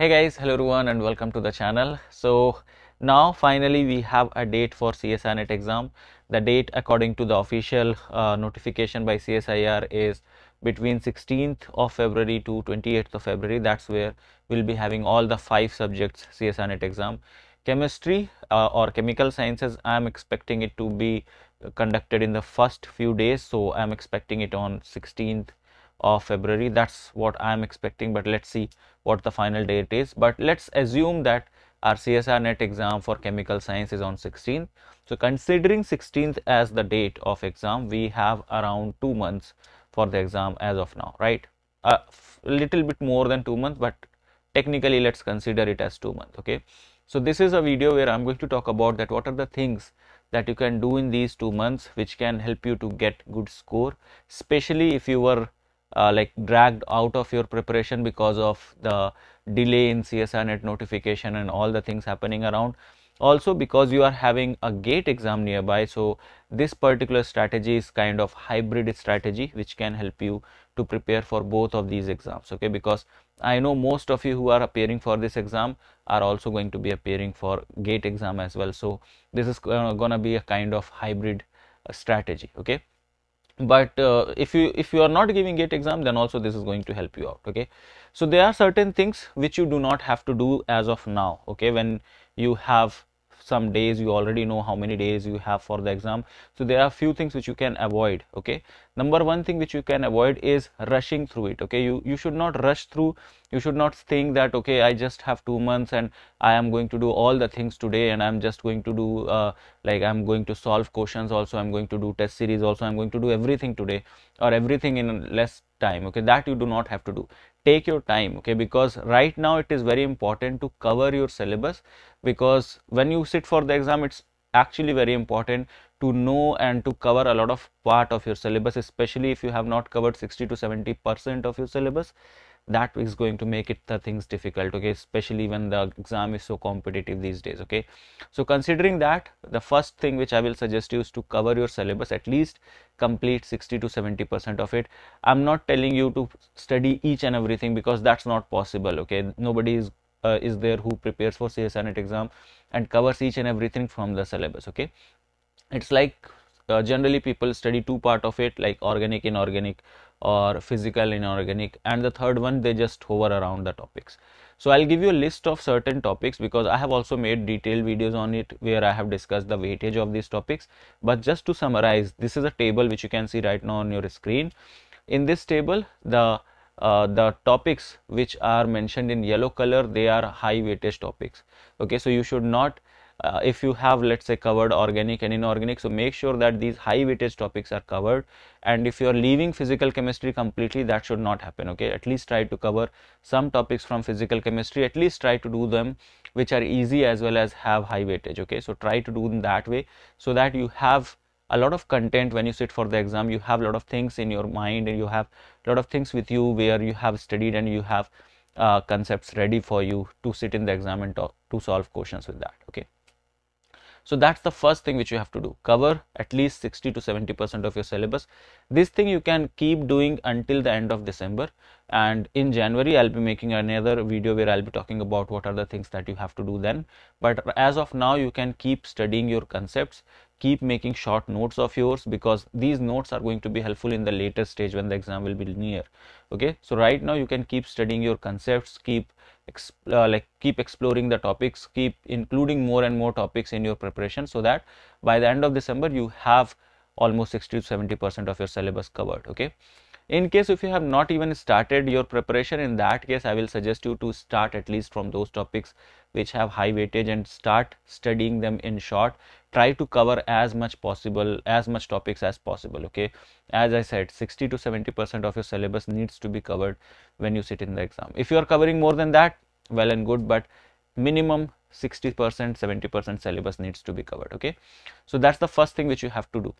Hey guys, hello everyone and welcome to the channel. So now finally we have a date for CSIRNet exam. The date according to the official uh, notification by CSIR is between 16th of February to 28th of February. That's where we'll be having all the five subjects CSIRNet exam. Chemistry uh, or chemical sciences, I'm expecting it to be conducted in the first few days. So I'm expecting it on 16th of February. That's what I'm expecting, but let's see what the final date is. But let's assume that our CSIRNet exam for chemical science is on 16th. So considering 16th as the date of exam, we have around two months for the exam as of now, right? A little bit more than two months, but technically let's consider it as two months, okay? So this is a video where I'm going to talk about that what are the things that you can do in these two months which can help you to get good score, especially if you were uh, like dragged out of your preparation because of the delay in CSIRNet notification and all the things happening around. Also because you are having a gate exam nearby. So this particular strategy is kind of hybrid strategy which can help you to prepare for both of these exams. Okay, because I know most of you who are appearing for this exam are also going to be appearing for gate exam as well. So this is going to be a kind of hybrid uh, strategy. Okay but uh, if you if you are not giving gate exam then also this is going to help you out okay? So there are certain things which you do not have to do as of now okay? When you have some days you already know how many days you have for the exam. So there are few things which you can avoid okay? Number one thing which you can avoid is rushing through it okay? You you should not rush through. You should not think that okay i just have two months and i am going to do all the things today and i'm just going to do uh, like i'm going to solve questions also. I'm going to do test series also. I'm going to do everything today or everything in less time okay? That you do not have to do take your time okay? Because right now it is very important to cover your syllabus because when you sit for the exam it's actually very important to know and to cover a lot of part of your syllabus especially if you have not covered 60 to 70 percent of your syllabus that is going to make it the things difficult okay? Especially when the exam is so competitive these days okay? So considering that the first thing which i will suggest you is to cover your syllabus at least complete 60 to 70 percent of it. I'm not telling you to study each and everything because that's not possible okay? Nobody is uh, is there who prepares for CSIRNet exam and covers each and everything from the syllabus okay? It's like uh, generally people study two part of it like organic inorganic or physical inorganic. And the third one they just hover around the topics. So i'll give you a list of certain topics because i have also made detailed videos on it where i have discussed the weightage of these topics. But just to summarize this is a table which you can see right now on your screen. In this table the uh, the topics which are mentioned in yellow color they are high weightage topics. Okay so you should not uh, if you have let's say covered organic and inorganic so make sure that these high weightage topics are covered. And if you are leaving physical chemistry completely that should not happen okay? At least try to cover some topics from physical chemistry. At least try to do them which are easy as well as have high weightage okay? So try to do them that way so that you have a lot of content when you sit for the exam. You have a lot of things in your mind and you have a lot of things with you where you have studied and you have uh, concepts ready for you to sit in the exam and talk, to solve questions with that okay so that's the first thing which you have to do. Cover at least 60 to 70 percent of your syllabus. This thing you can keep doing until the end of december. And in january i'll be making another video where i'll be talking about what are the things that you have to do then. But as of now you can keep studying your concepts. Keep making short notes of yours because these notes are going to be helpful in the later stage when the exam will be near. Okay? So right now you can keep studying your concepts. Keep uh, like keep exploring the topics keep including more and more topics in your preparation so that by the end of december you have almost 60 to 70 percent of your syllabus covered okay in case if you have not even started your preparation in that case i will suggest you to start at least from those topics which have high weightage and start studying them in short. Try to cover as much possible as much topics as possible okay? As i said 60 to 70 percent of your syllabus needs to be covered when you sit in the exam. If you are covering more than that well and good but minimum 60 percent 70 percent syllabus needs to be covered okay? So that's the first thing which you have to do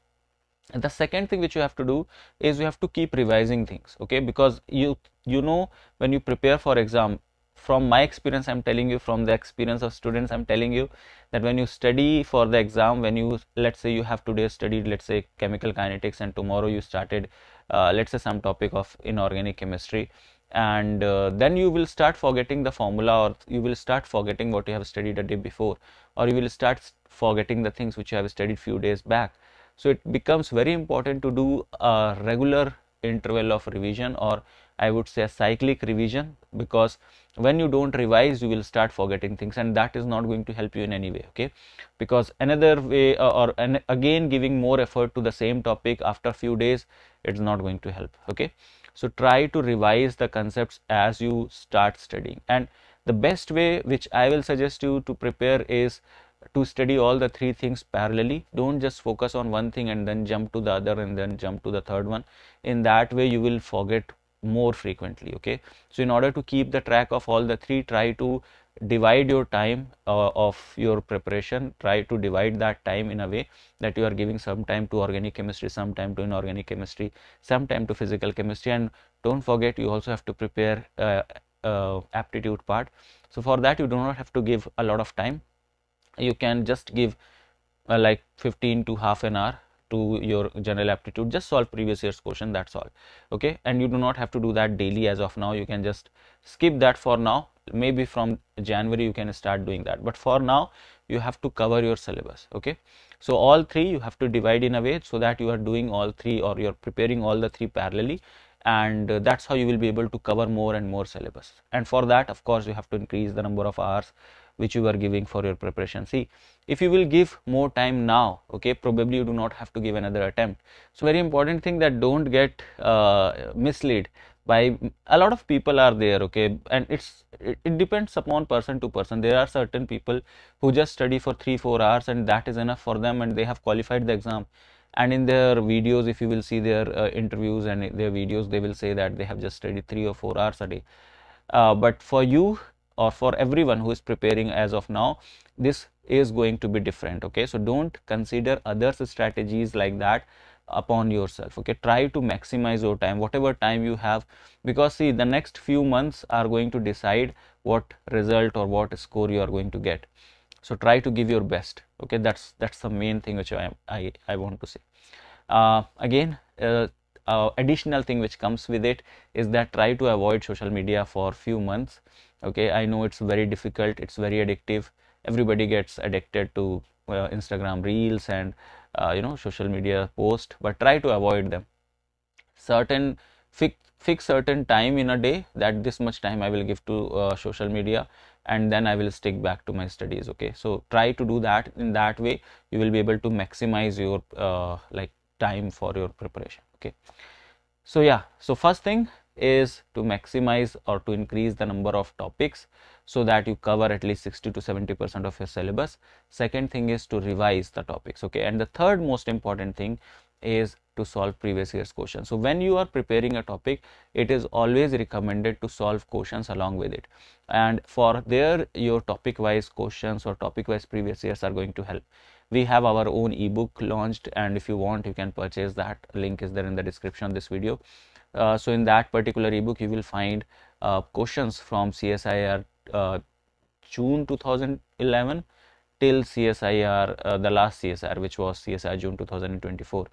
and the second thing which you have to do is you have to keep revising things okay? Because you you know when you prepare for exam from my experience i'm telling you from the experience of students i'm telling you that when you study for the exam when you let's say you have today studied let's say chemical kinetics and tomorrow you started uh, let's say some topic of inorganic chemistry and uh, then you will start forgetting the formula or you will start forgetting what you have studied a day before or you will start forgetting the things which you have studied few days back so it becomes very important to do a regular interval of revision or I would say a cyclic revision because when you don't revise you will start forgetting things and that is not going to help you in any way okay? Because another way uh, or an, again giving more effort to the same topic after few days it's not going to help okay? So try to revise the concepts as you start studying. And the best way which I will suggest you to prepare is to study all the three things parallelly. Don't just focus on one thing and then jump to the other and then jump to the third one. In that way you will forget more frequently okay? So in order to keep the track of all the three try to divide your time uh, of your preparation. Try to divide that time in a way that you are giving some time to organic chemistry some time to inorganic chemistry some time to physical chemistry. And don't forget you also have to prepare uh, uh, aptitude part. So for that you do not have to give a lot of time you can just give uh, like 15 to half an hour to your general aptitude. Just solve previous year's question that's all. Okay? And you do not have to do that daily as of now. You can just skip that for now. Maybe from january you can start doing that. But for now you have to cover your syllabus. Okay? So all three you have to divide in a way so that you are doing all three or you're preparing all the three parallelly and uh, that's how you will be able to cover more and more syllabus. And for that of course you have to increase the number of hours which you are giving for your preparation. See if you will give more time now okay probably you do not have to give another attempt. So very important thing that don't get uh, misled by a lot of people are there okay? And it's it, it, depends upon person to person. There are certain people who just study for 3 4 hours and that is enough for them and they have qualified the exam and in their videos if you will see their uh, interviews and their videos they will say that they have just studied 3 or 4 hours a day. Uh, but for you or for everyone who is preparing as of now this is going to be different okay? So don't consider others strategies like that upon yourself okay? Try to maximize your time whatever time you have because see the next few months are going to decide what result or what score you are going to get so try to give your best okay? That's that's the main thing which i i, I want to say. Uh, again uh, uh, additional thing which comes with it is that try to avoid social media for few months okay? I know it's very difficult it's very addictive. Everybody gets addicted to uh, instagram reels and uh, you know social media post but try to avoid them. Certain fix fix certain time in a day that this much time i will give to uh, social media and then i will stick back to my studies okay? So try to do that. In that way you will be able to maximize your uh, like time for your preparation okay? So yeah. So first thing is to maximize or to increase the number of topics so that you cover at least 60 to 70 percent of your syllabus. Second thing is to revise the topics okay? And the third most important thing is to solve previous year's questions so when you are preparing a topic it is always recommended to solve questions along with it. And for there your topic wise questions or topic wise previous years are going to help. We have our own ebook launched and if you want you can purchase that. Link is there in the description of this video. Uh, so in that particular ebook you will find uh, questions from CSIR uh, June 2011 till CSIR uh, the last CSIR which was CSIR June 2024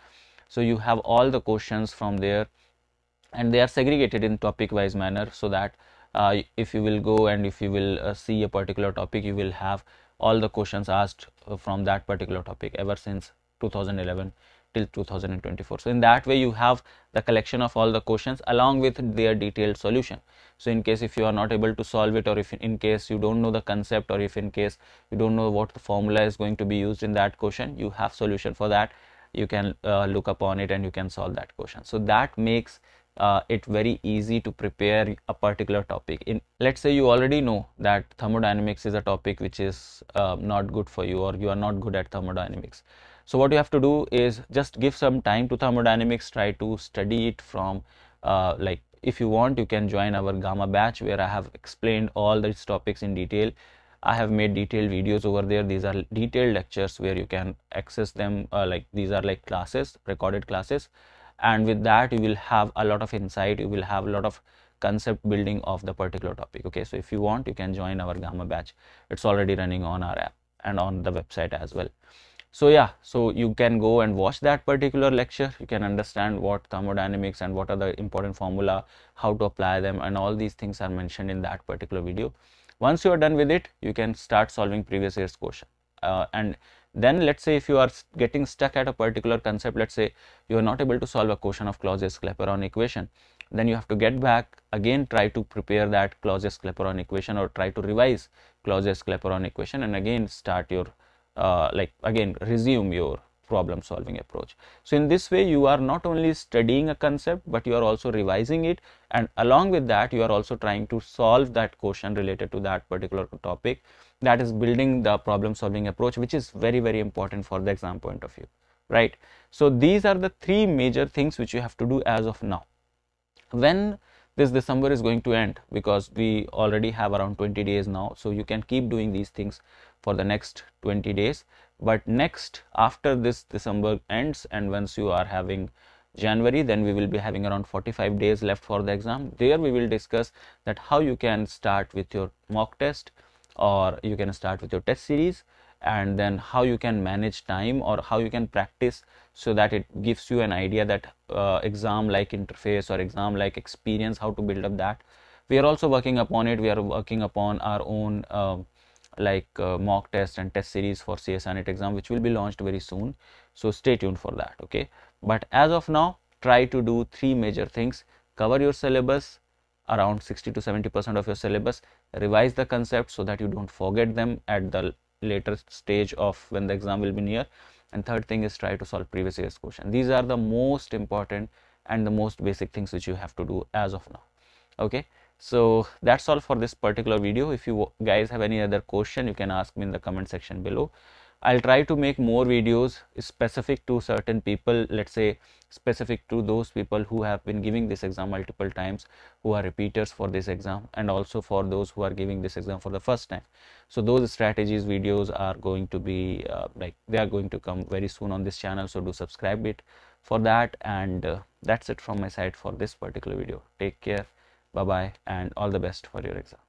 so you have all the questions from there and they are segregated in topic wise manner so that uh, if you will go and if you will uh, see a particular topic you will have all the questions asked from that particular topic ever since 2011 till 2024 so in that way you have the collection of all the questions along with their detailed solution. So in case if you are not able to solve it or if in case you don't know the concept or if in case you don't know what the formula is going to be used in that question you have solution for that you can uh, look upon it and you can solve that question. So that makes uh, it very easy to prepare a particular topic. In let's say you already know that thermodynamics is a topic which is uh, not good for you or you are not good at thermodynamics. So what you have to do is just give some time to thermodynamics, try to study it from uh, like if you want you can join our gamma batch where I have explained all these topics in detail. I have made detailed videos over there. These are detailed lectures where you can access them uh, like these are like classes, recorded classes. And with that you will have a lot of insight. You will have a lot of concept building of the particular topic. Okay, so if you want you can join our gamma batch. It's already running on our app and on the website as well so yeah so you can go and watch that particular lecture you can understand what thermodynamics and what are the important formula how to apply them and all these things are mentioned in that particular video once you are done with it you can start solving previous year's question. Uh, and then let's say if you are getting stuck at a particular concept let's say you are not able to solve a question of Clausius-Clapeyron equation then you have to get back again try to prepare that Clausius-Clapeyron equation or try to revise Clausius-Clapeyron equation and again start your uh, like again resume your problem solving approach. So, in this way you are not only studying a concept, but you are also revising it and along with that you are also trying to solve that question related to that particular topic that is building the problem solving approach which is very very important for the exam point of view right. So, these are the three major things which you have to do as of now. When this December is going to end because we already have around 20 days now. So, you can keep doing these things for the next 20 days. But next after this December ends and once you are having January then we will be having around 45 days left for the exam. There we will discuss that how you can start with your mock test or you can start with your test series and then how you can manage time or how you can practice so that it gives you an idea that uh, exam like interface or exam like experience how to build up that we are also working upon it we are working upon our own uh, like uh, mock test and test series for CSIRNet exam which will be launched very soon. So stay tuned for that okay? But as of now try to do three major things. Cover your syllabus around 60 to 70 percent of your syllabus. Revise the concepts so that you don't forget them at the later stage of when the exam will be near. And third thing is try to solve previous year's question. These are the most important and the most basic things which you have to do as of now okay so that's all for this particular video if you guys have any other question you can ask me in the comment section below I'll try to make more videos specific to certain people, let's say specific to those people who have been giving this exam multiple times, who are repeaters for this exam and also for those who are giving this exam for the first time. So those strategies videos are going to be uh, like they are going to come very soon on this channel. So do subscribe it for that and uh, that's it from my side for this particular video. Take care, bye bye and all the best for your exam.